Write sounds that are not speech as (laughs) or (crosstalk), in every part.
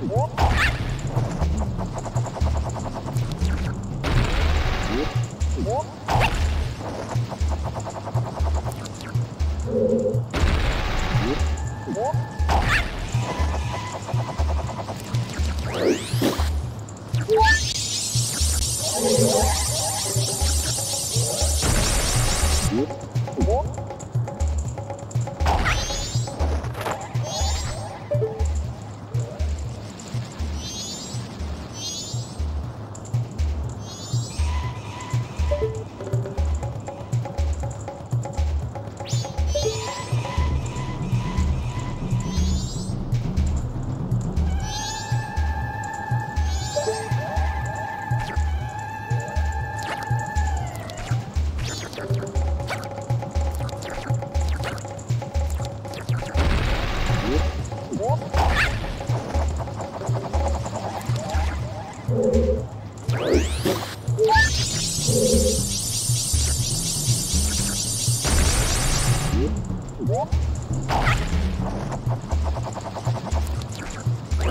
What?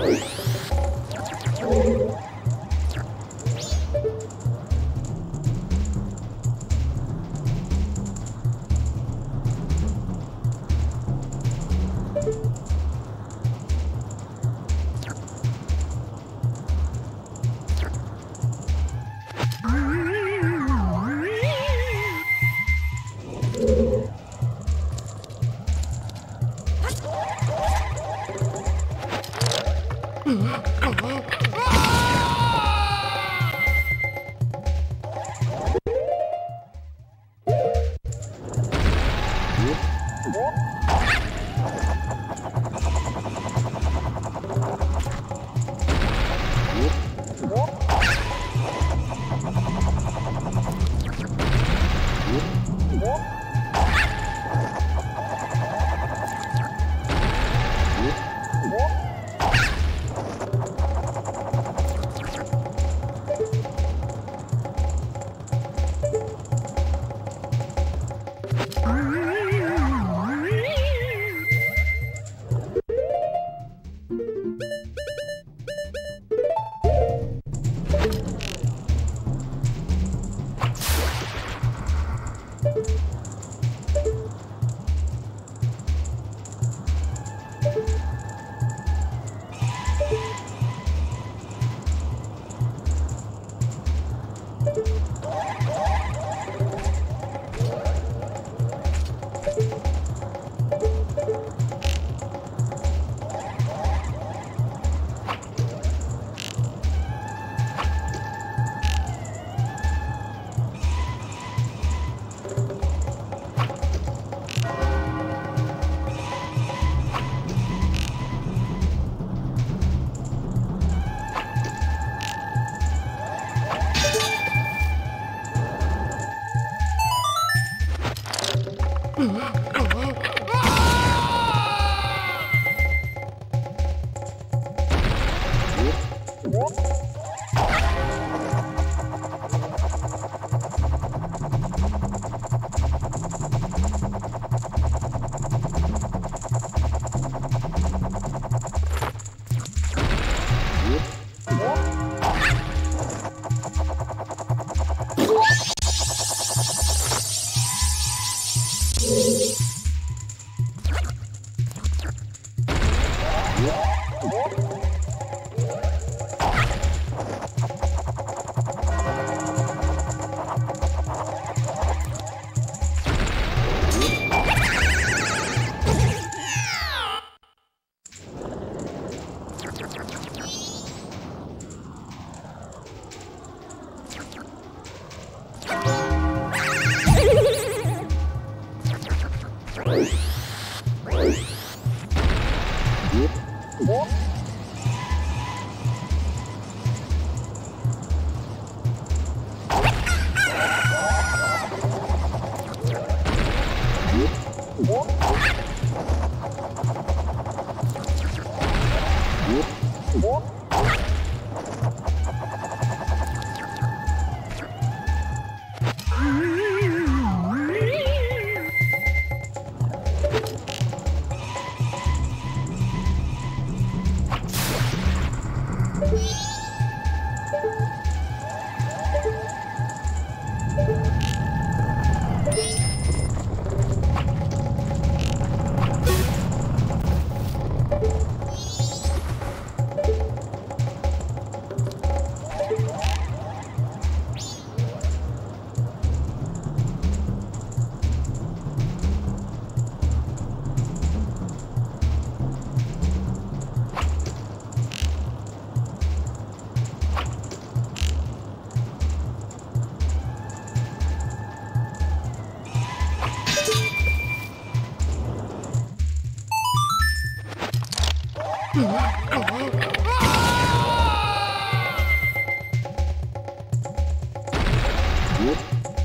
Thank Mm-hmm. (laughs)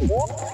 What?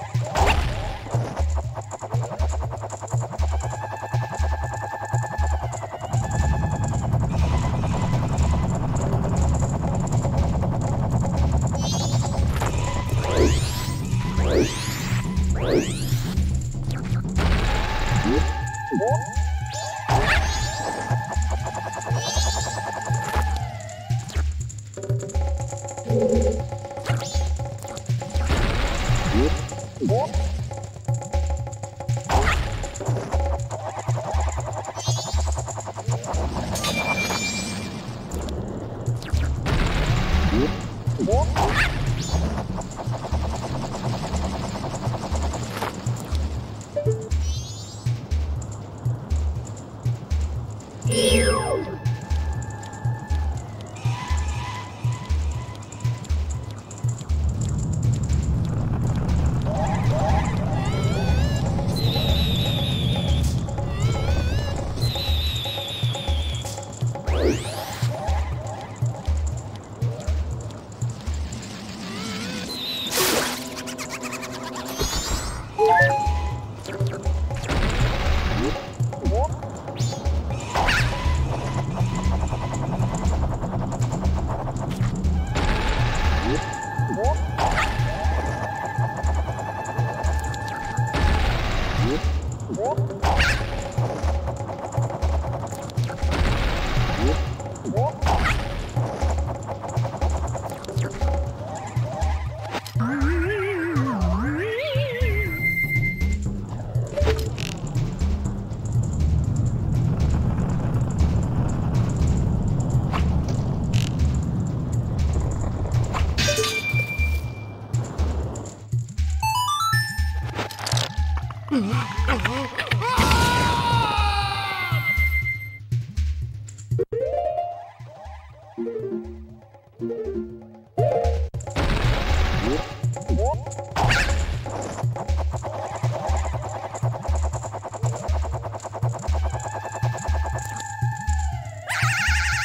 Oh,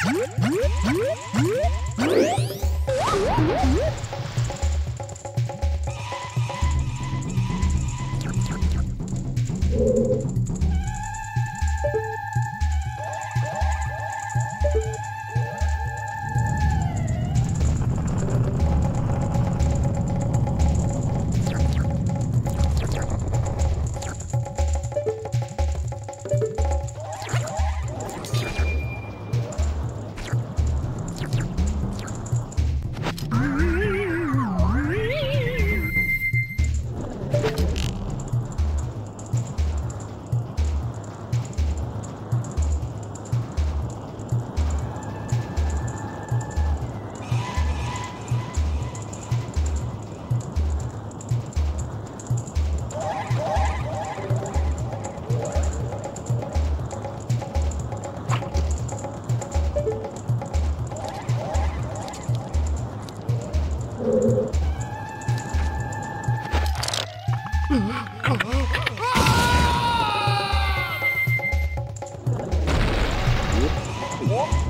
you What?